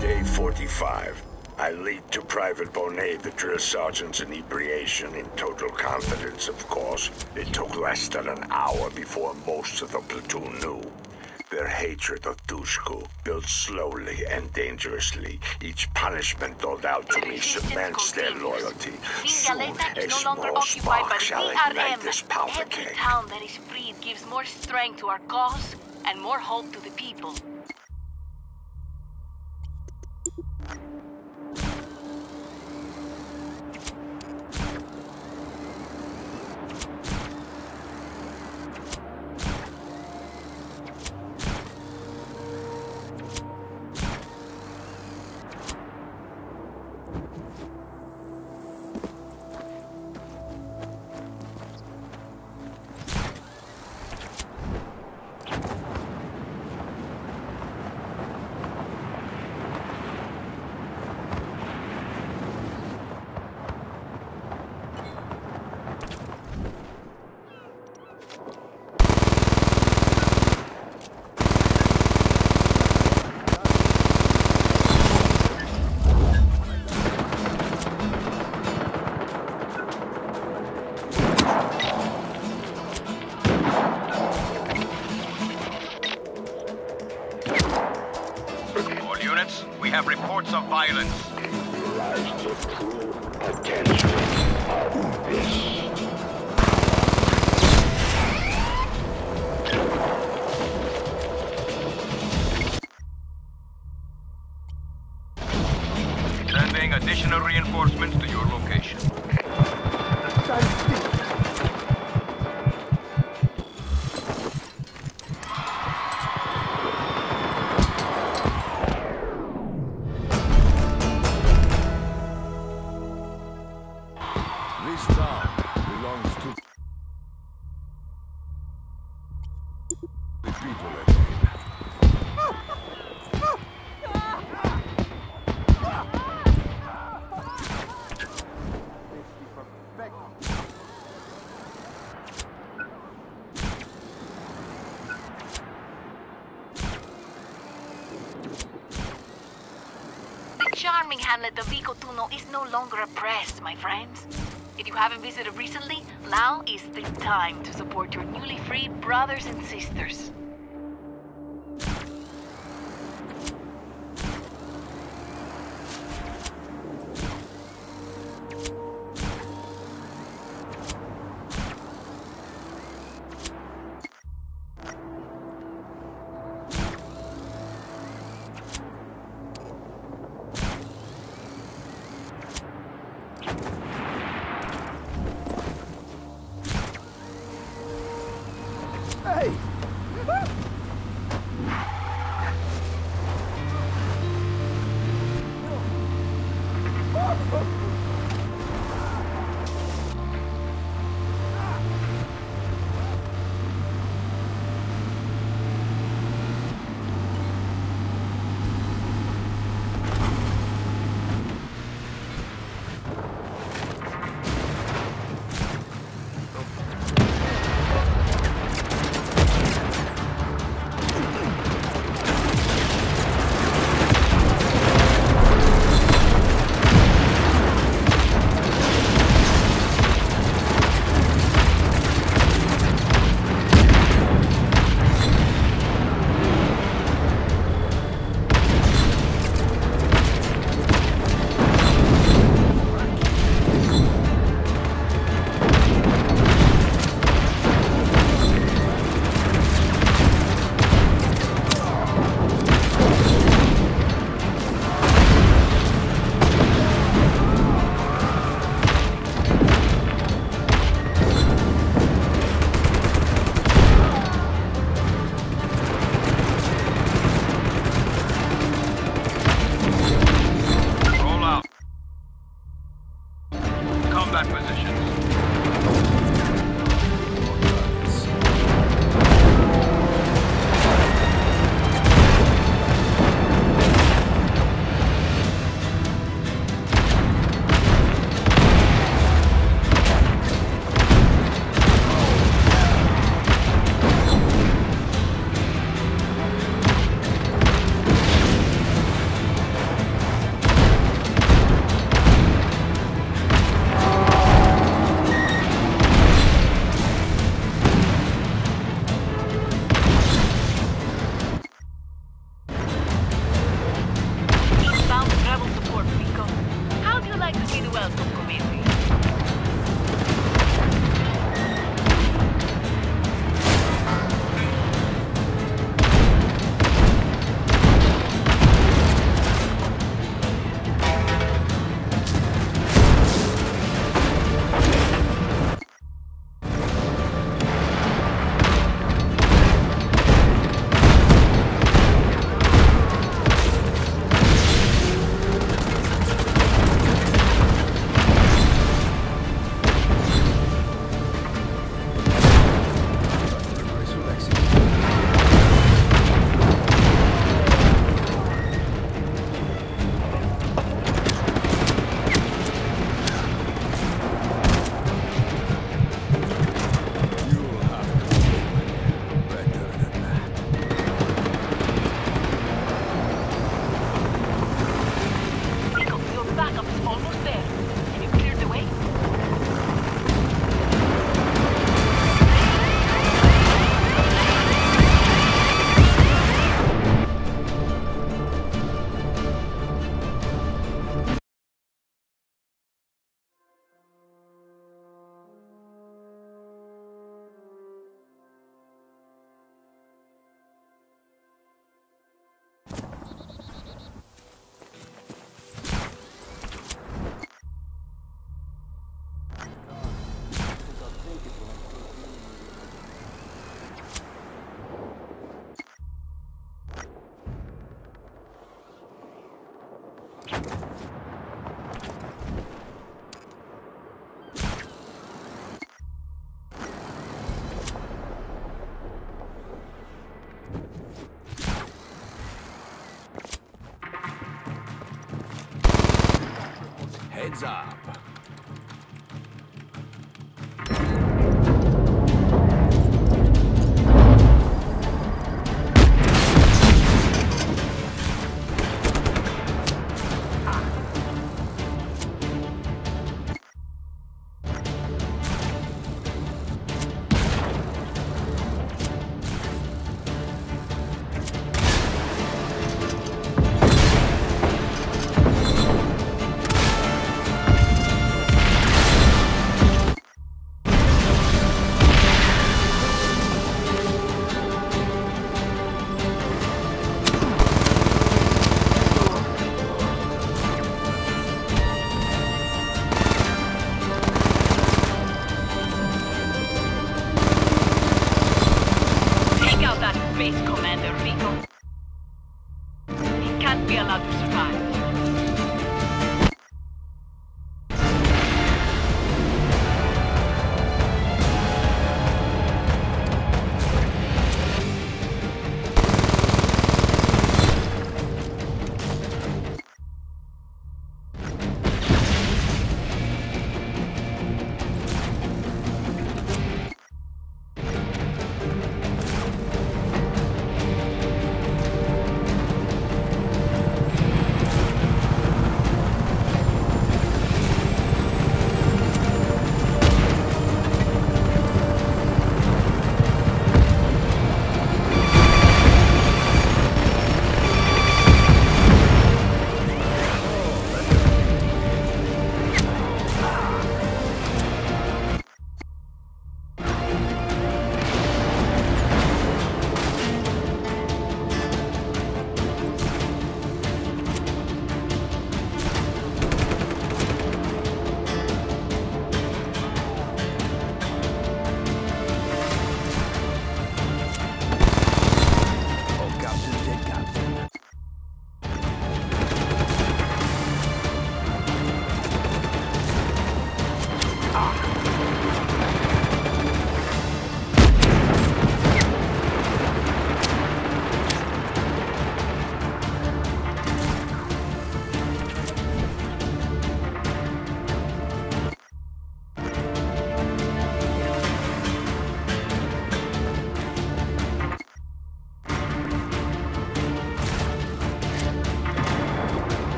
Day 45. I lead to Private Bonet, the drill sergeant's inebriation, in total confidence, of course. It took less than an hour before most of the platoon knew. Their hatred of Dushku, built slowly and dangerously, each punishment doled out to me cements their loyalty. Soon, a is no longer small spark the shall ignite this powder Every town that is freed gives more strength to our cause and more hope to the people. The charming hamlet of Vico Tuno is no longer oppressed, my friends. If you haven't visited recently, now is the time to support your newly freed brothers and sisters.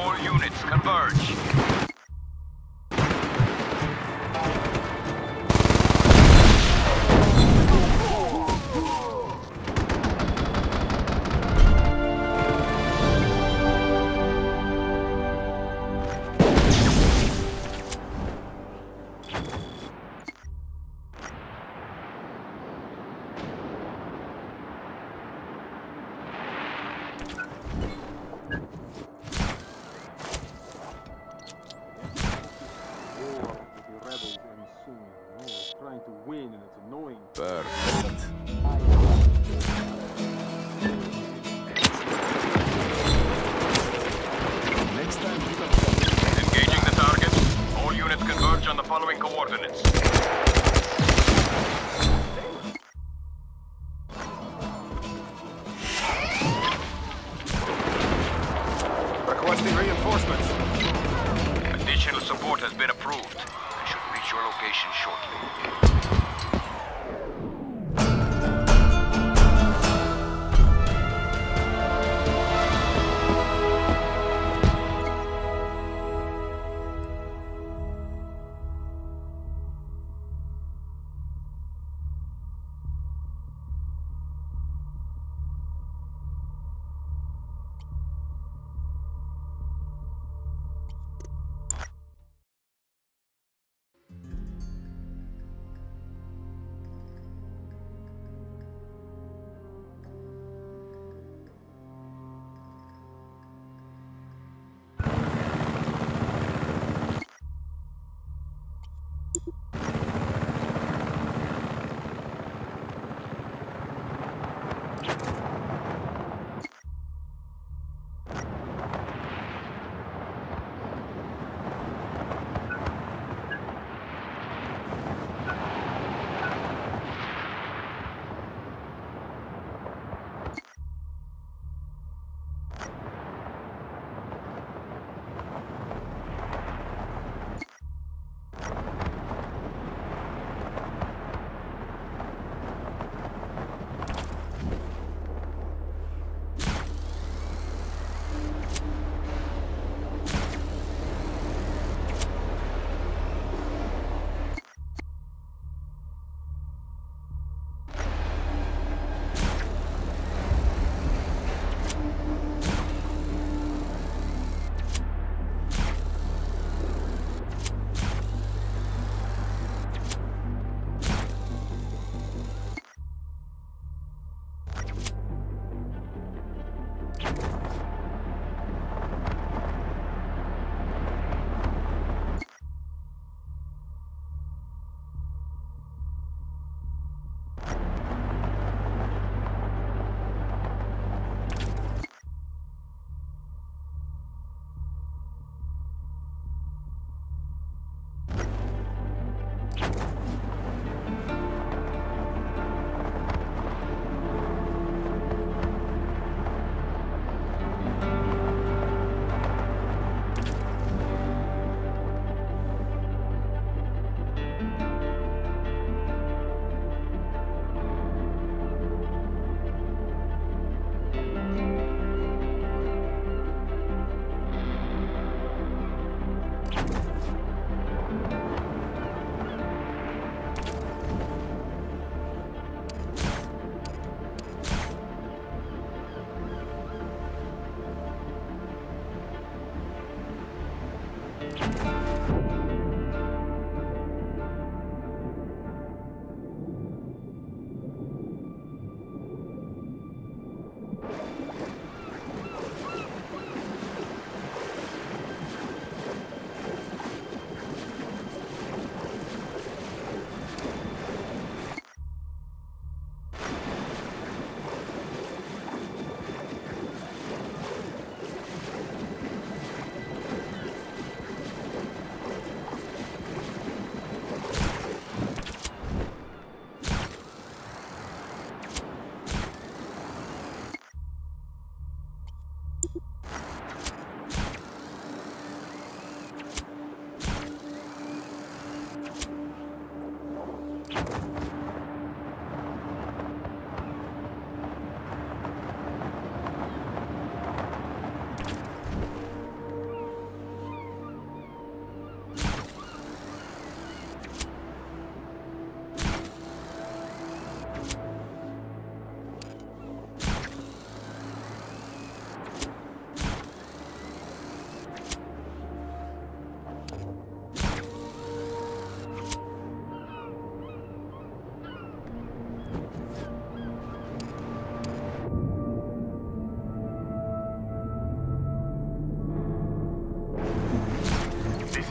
All units converge.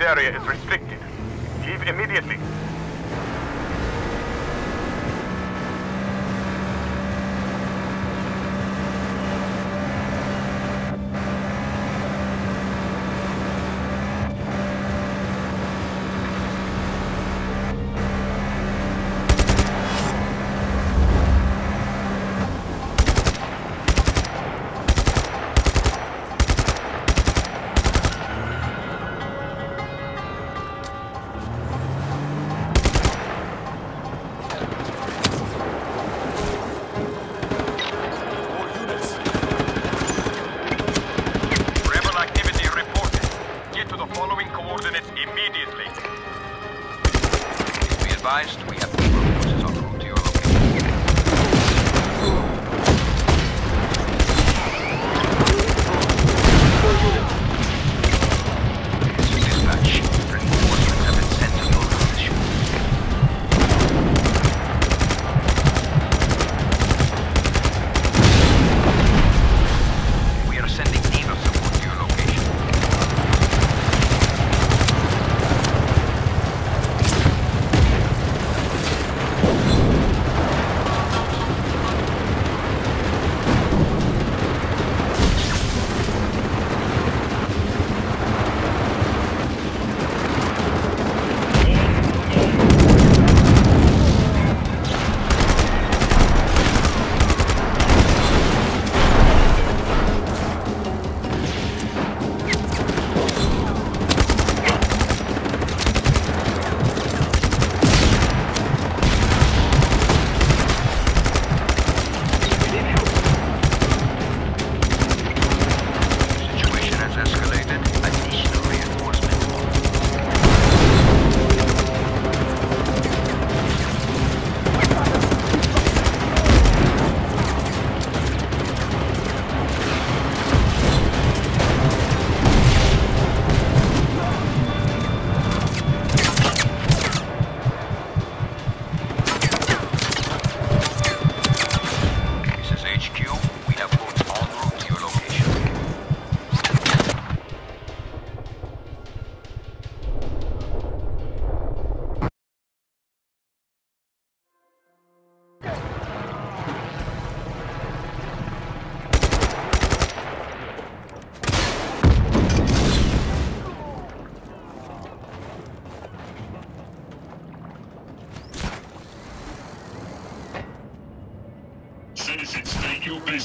area is restricted. Leave immediately.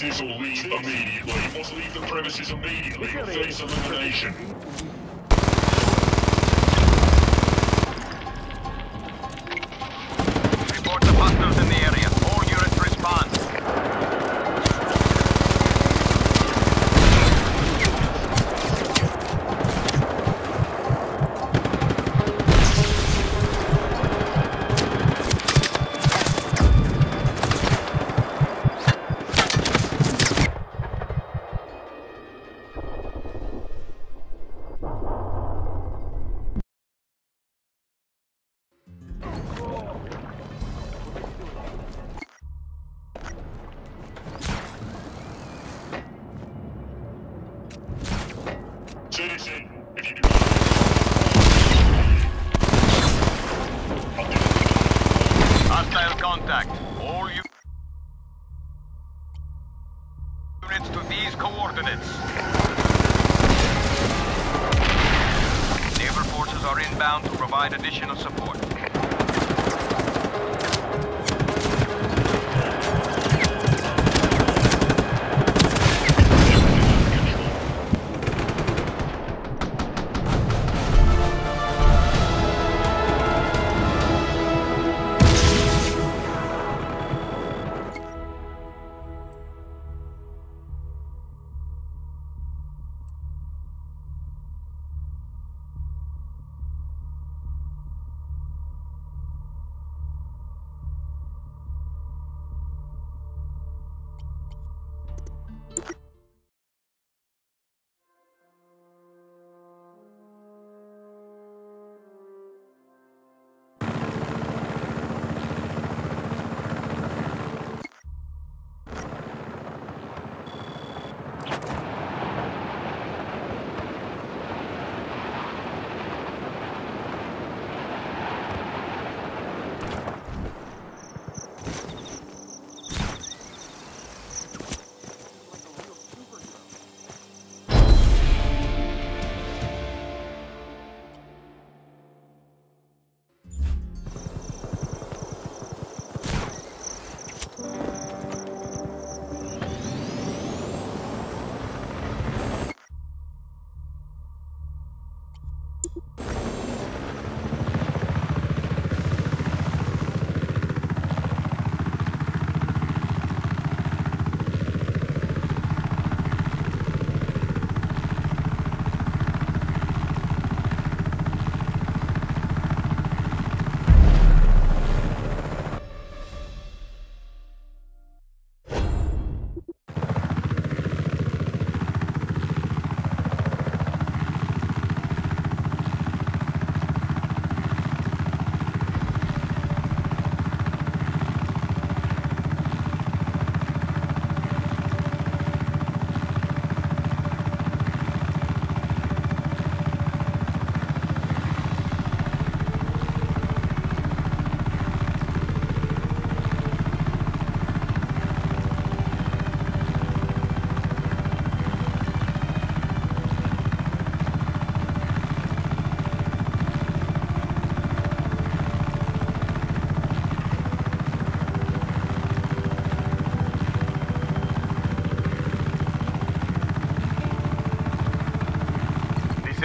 premises or leave immediately. You must leave the premises immediately or face elimination.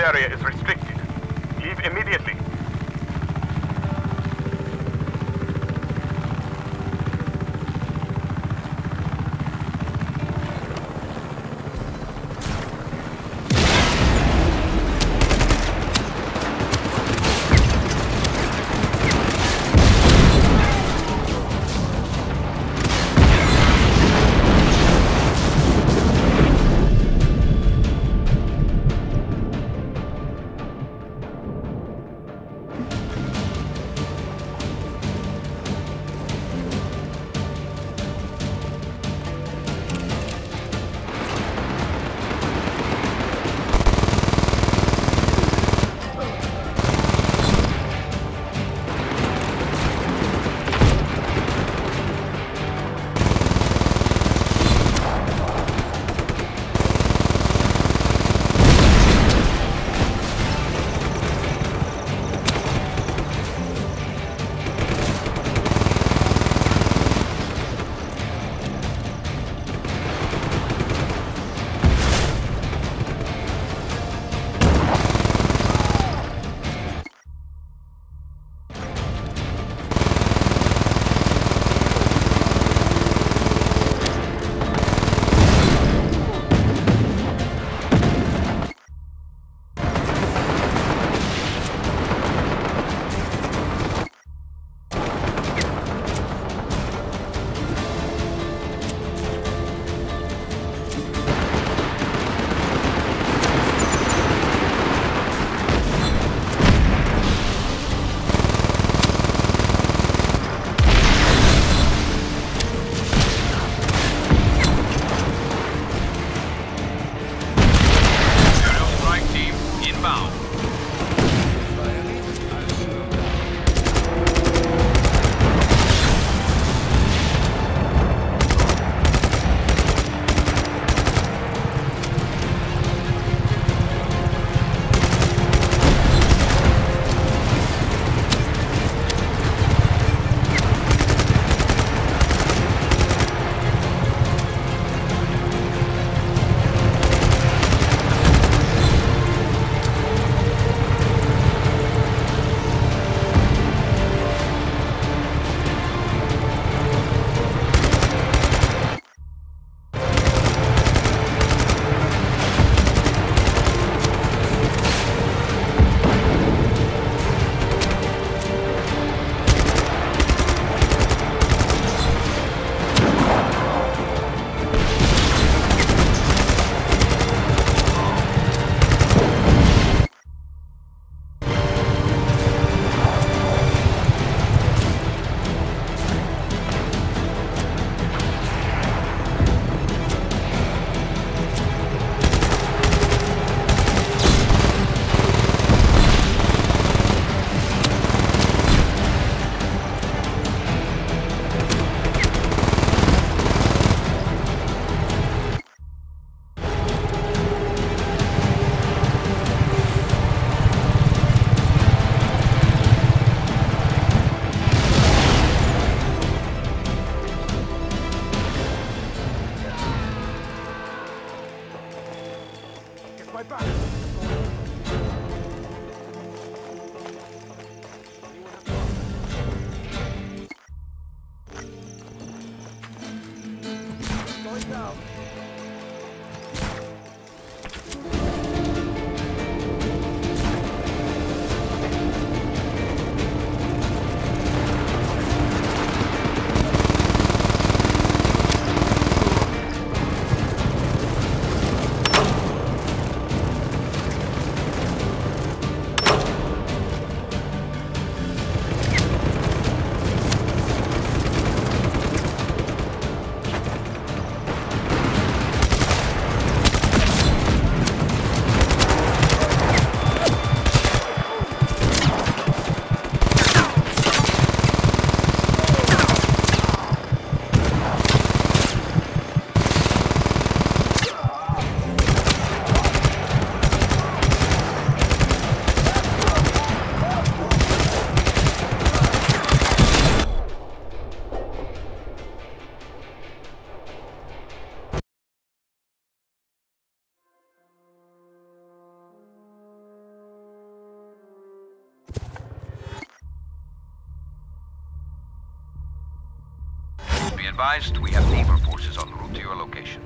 Area is restricted. Leave immediately. vai parar. Advised, we have naval forces en route to your location.